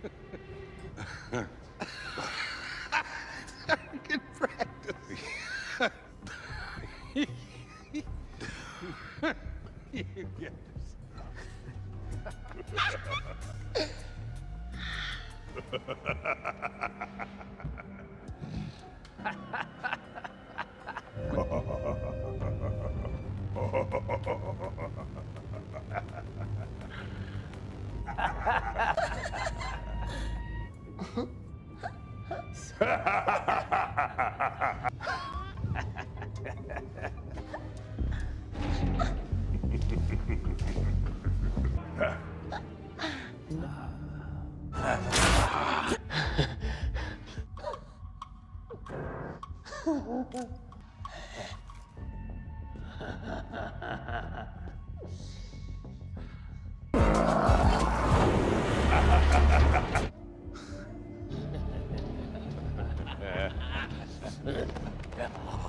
Good practice. you get this. Ha ha ha! Ha ha ha ha ha. Ja.